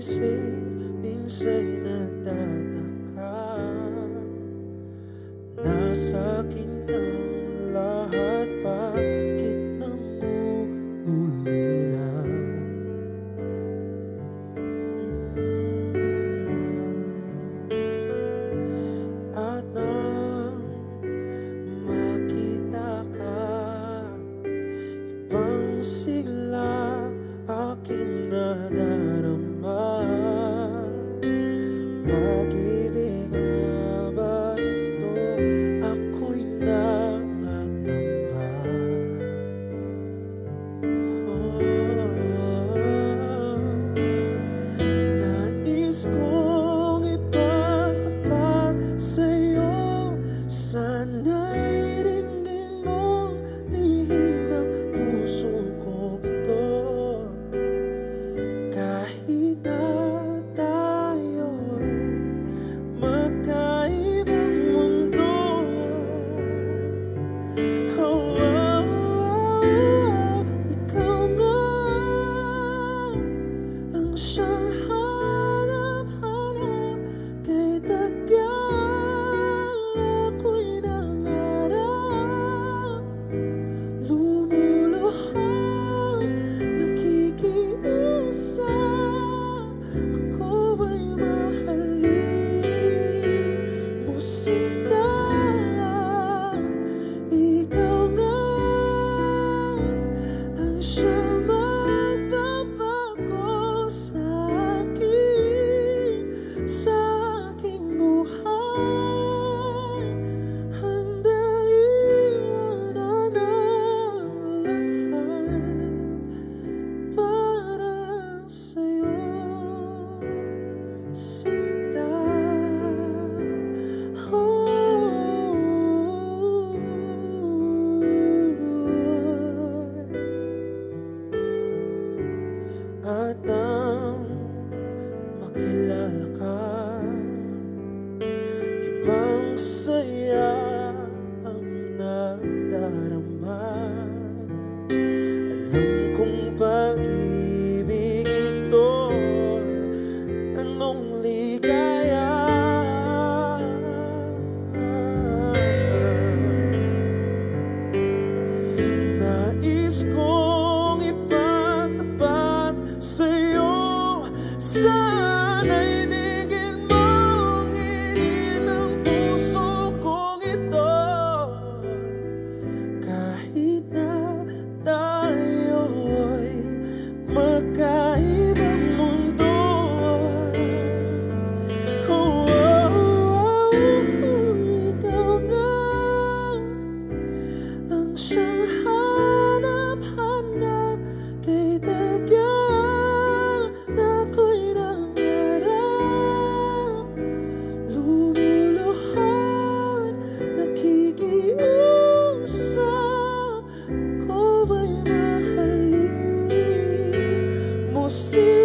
Sẽ biến makilala ka. Ibang saya ang nadarama. Alam kong pag-ibig ito Anong ligaya? Nais kong ipatapat sa'yo Sa'yo I ana idi see